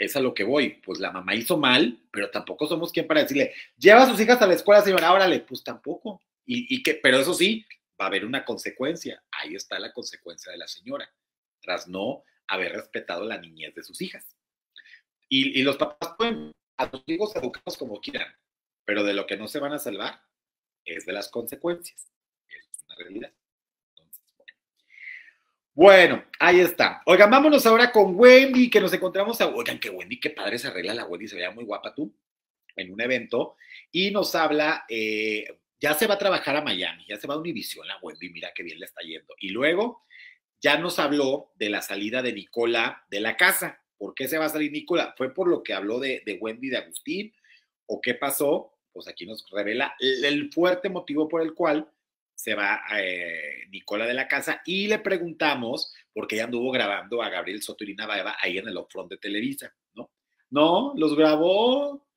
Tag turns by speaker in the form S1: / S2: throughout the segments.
S1: es a lo que voy. Pues la mamá hizo mal, pero tampoco somos quien para decirle, lleva a sus hijas a la escuela, señora, órale, pues tampoco. Y, y que, pero eso sí, va a haber una consecuencia. Ahí está la consecuencia de la señora, tras no haber respetado la niñez de sus hijas. Y, los papás pueden a los hijos educarlos como quieran, pero de lo que no se van a salvar es de las consecuencias. Es una realidad. Entonces, bueno. bueno, ahí está. Oigan, vámonos ahora con Wendy, que nos encontramos a. Oigan, que Wendy, qué padre se arregla la Wendy, se veía muy guapa tú en un evento y nos habla, eh, ya se va a trabajar a Miami, ya se va a Univision la Wendy, mira qué bien le está yendo. Y luego ya nos habló de la salida de Nicola de la casa. ¿Por qué se va a salir Nicola? ¿Fue por lo que habló de, de Wendy de Agustín? ¿O qué pasó? Pues aquí nos revela el, el fuerte motivo por el cual se va eh, Nicola de la casa y le preguntamos, porque ella anduvo grabando a Gabriel Lina Baeva ahí en el off-front de Televisa, ¿no? No, los grabó.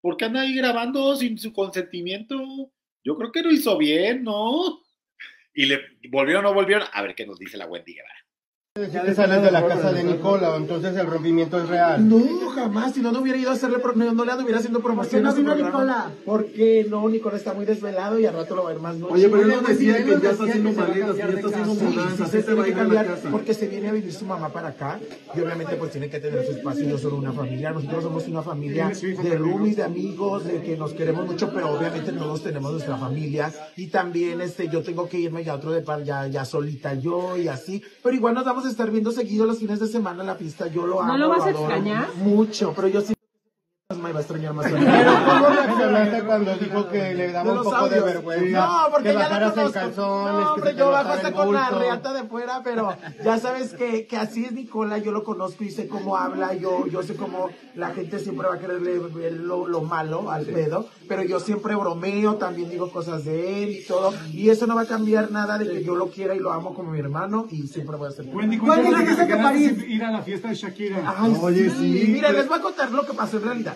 S1: ¿Por qué anda ahí grabando sin su consentimiento? Yo creo que lo hizo bien, ¿no? Y le volvieron o no volvieron. A ver qué nos dice la Wendy Guevara.
S2: Ya te sales de la casa de Nicola, entonces el rompimiento es real.
S3: No, jamás. Si no, no hubiera ido a hacerle, no, no le anduviera haciendo promoción.
S4: no
S3: a su
S4: vino. Nicola?
S3: Porque no, Nicola está muy desvelado y al rato lo va a ver más noche.
S5: Oye, pero él nos
S3: pues,
S5: decía que ya está haciendo
S3: que se va a
S5: maletas, que ya
S3: cambiar
S5: está haciendo mudanzas,
S3: se
S5: va a ir a la casa.
S3: porque se viene a vivir su mamá para acá y obviamente pues tiene que tener su espacio y no solo una familia. Nosotros somos una familia de roomies, de amigos, de que nos queremos mucho, pero obviamente todos tenemos nuestra familia y también este yo tengo que irme ya a otro de par, ya, ya solita yo y así, pero igual nos vamos a estar viendo seguido los fines de semana en la pista. Yo lo amo.
S4: lo vas a
S3: adoro
S4: extrañar?
S3: Mucho, pero yo sí me va a extrañar más.
S2: Pero ¿cómo reaccionaste cuando dijo que le daba un poco de vergüenza?
S3: No, porque
S2: que
S3: ya
S2: en
S3: conozco.
S2: calzones,
S3: No,
S2: que
S3: hombre, yo bajo hasta con la reata de fuera, pero ya sabes que, que así es Nicola, yo lo conozco y sé cómo habla, yo, yo sé cómo la gente siempre va a querer ver lo, lo malo al pedo, pero yo siempre bromeo, también digo cosas de él y todo, y eso no va a cambiar nada de que yo lo quiera y lo amo como mi hermano y siempre voy a ser
S5: Wendy,
S4: ¿Cuál dice
S5: que
S4: que
S5: quedaste
S4: París?
S5: ir a la fiesta de Shakira.
S3: Ay,
S5: Oye,
S3: sí.
S5: sí.
S3: Mira, les voy a contar lo que pasó en realidad.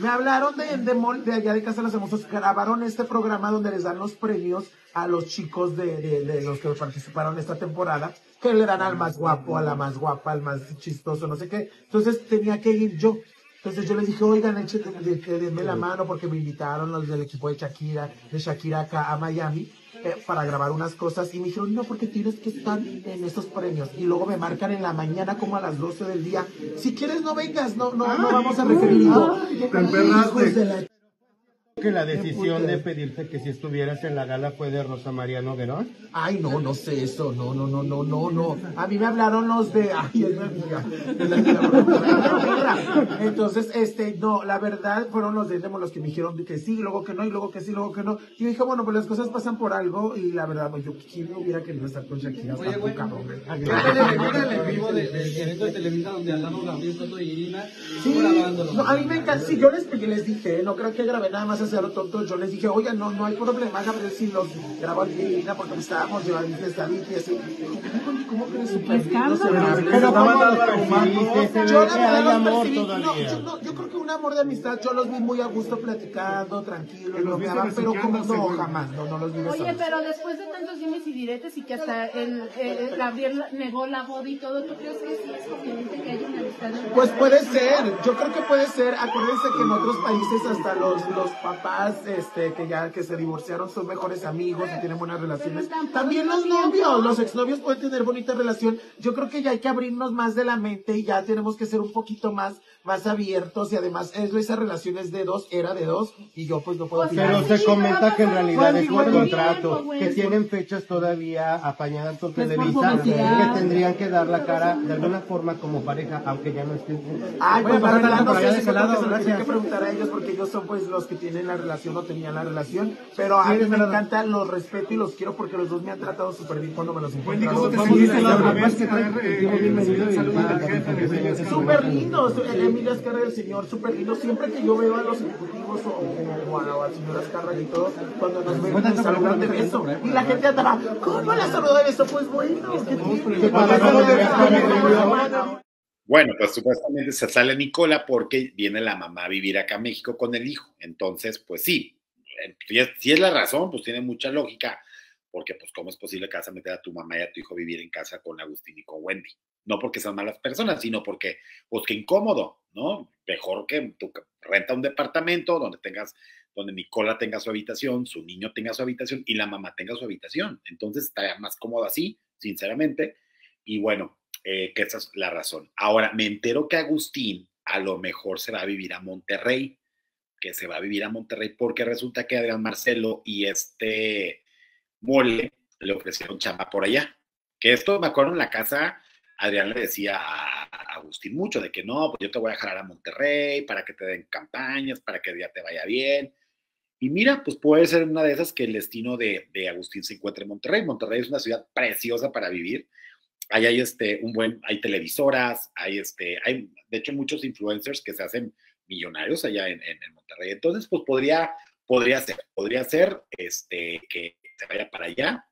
S3: Me hablaron de, de, de allá de Casa de los Hermosos, grabaron este programa donde les dan los premios a los chicos de, de- de los que participaron esta temporada, que le dan al más guapo, a la más guapa, al más chistoso, no sé qué. Entonces tenía que ir yo. Entonces yo les dije, oigan, de- denme la mano porque me invitaron los del equipo de Shakira, de Shakira acá a Miami eh, para grabar unas cosas y me dijeron, no, porque tienes que estar en estos premios. Y luego me marcan en la mañana como a las 12 del día, si quieres no vengas, no, no, no vamos a yo,
S5: Te emperraste.
S2: Que la decisión de pedirte que si estuvieras en la gala fue de Rosa María Noguerón.
S3: Ay, no, no sé eso, no, no, no, no, no, no. A mí me hablaron los de, ay, es mi amiga, es la amiga. Entonces, este, no, la verdad fueron los de Demo los que me dijeron que sí, luego que no, y luego que sí, luego que no. Y yo dije, bueno, pues las cosas pasan por algo, y la verdad, pues yo, ¿quién hubiera querido estar con Shakira? Oye, güey, cabrón, güey.
S6: el vivo de- del evento de Televisa donde andamos Gabriel Soto y Irina
S3: Sí,
S6: grabándolo.
S3: no, a mí me encanta, sí, yo les, les dije, no creo que grabé nada más hacia lo tonto, yo les dije, oigan, no, no hay problema, Gabriel, si los grabo al Irina, porque me estábamos llevando y así. ¿Cómo. Se yo la
S2: que
S3: verdad los percibí, no, yo, no, yo creo que un amor de amistad, yo los vi muy a gusto platicando, tranquilos,
S5: Que los viste
S3: bromeaban, pero como no, jamás, no, no los vi
S4: Oye, pero después de tantos dimes y diretes y que hasta el, el- Gabriel negó la boda y todo, ¿tú crees que sí es conveniente que haya una
S3: Pues puede ser, yo creo que puede ser. Acuérdense que en otros países hasta los, los papás este, que ya que se divorciaron son mejores amigos y tienen buenas relaciones. También los novios, los exnovios pueden tener bonita relación. Yo creo que ya hay que abrirnos más de la mente y ya tenemos que ser un poquito más, más abiertos y además es, esa relación es de dos, era de dos y yo pues no puedo
S4: O sea,
S2: Pero
S3: opinar.
S2: se comenta que en realidad es por
S3: Wendy,
S2: contrato, que tienen fechas todavía apañadas con Televisa, que tendrían que dar la cara de alguna forma como pareja, aunque ya no estén juntos.
S3: Ay, pues
S5: Voy a
S3: la
S5: pasar
S3: verdad
S5: tanto
S3: no sé
S5: de
S3: si
S5: ese
S3: eso
S5: lado,
S3: se lo tienen que preguntar a ellos porque ellos son pues los que tienen la relación o tenían la relación. Pero a mí me
S5: verdad.
S3: encanta, los respeto y los quiero porque los dos me han tratado súper bien cuando me los
S5: Wendy,
S3: encuentro.
S5: ¿cómo te
S3: Vamos
S5: sentiste
S3: a
S5: la
S3: ir a
S5: otra
S3: la
S5: vez que haber eh, Escalante?
S3: Súper lindo, Emilio Azcarra del señor, súper lindo. Siempre que yo veo a los ejecutivos o, o a, o al señor Azcarra y todo, cuando nos ven, nos saludan de beso. Y la gente andaba, ¿cómo la saludó de beso? Pues bueno,
S2: ver
S1: Bueno, pues supuestamente se sale Nicola porque viene la mamá a vivir acá a México con el hijo. Entonces, pues sí, eh, si es, si es la razón, pues tiene mucha lógica, porque pues cómo es posible que vas a meter a tu mamá y a tu hijo a vivir en casa con Agustín y con Wendy. No porque sean malas personas, sino porque, pues qué incómodo, ¿no? Mejor que tú renta un departamento donde tengas, donde Nicola tenga su habitación, su niño tenga su habitación y la mamá tenga su habitación. Entonces estaría más cómodo así, sinceramente. Y bueno, eh, que esa es la razón. Ahora, me entero que Agustín a lo mejor se va a vivir a Monterrey, que se va a vivir a Monterrey porque resulta que Adrián Marcelo y este Mole le ofrecieron chamba por allá. Que esto me acuerdo en la casa, Adrián le decía a Agustín mucho de que no, pues yo te voy a dejar a Monterrey para que te den campañas, para que día te vaya bien. Y mira, pues puede ser una de esas que el destino de, de Agustín se encuentre en Monterrey. Monterrey es una ciudad preciosa para vivir. Ahí hay este, un buen, hay televisoras, hay este, hay de hecho muchos influencers que se hacen millonarios allá en, en, en Monterrey. Entonces, pues podría, podría ser, podría ser este, que se vaya para allá.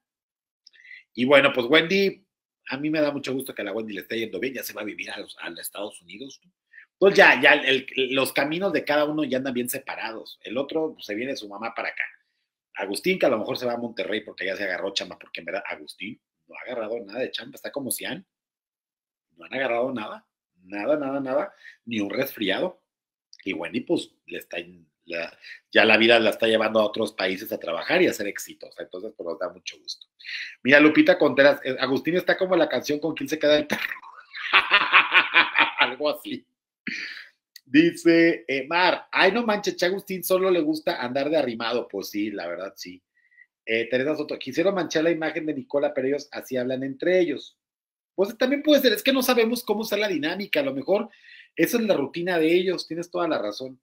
S1: Y bueno, pues Wendy, a mí me da mucho gusto que a la Wendy le esté yendo bien, ya se va a vivir a los, Estados Unidos. Entonces ya, ya el, los caminos de cada uno ya andan bien separados. El otro pues, se viene su mamá para acá. Agustín, que a lo mejor se va a Monterrey porque ya se agarró chamba, porque me da Agustín, no ha agarrado nada de chamba, está como Cian. No han agarrado nada, nada, nada, nada, ni un resfriado. Y Wendy, pues, le está, ya la vida la está llevando a otros países a trabajar y a ser exitosa. Entonces, pues nos da mucho gusto. Mira, Lupita Contreras, eh, Agustín está como la canción con quién se queda el perro. Algo así. Dice eh, Mar, ay no manches, Agustín solo le gusta andar de arrimado. Pues sí, la verdad sí. Eh, Teresa Soto, quisieron manchar la imagen de Nicola, pero ellos así hablan entre ellos. Pues también puede ser, es que no sabemos cómo está la dinámica, a lo mejor esa es la rutina de ellos, tienes toda la razón.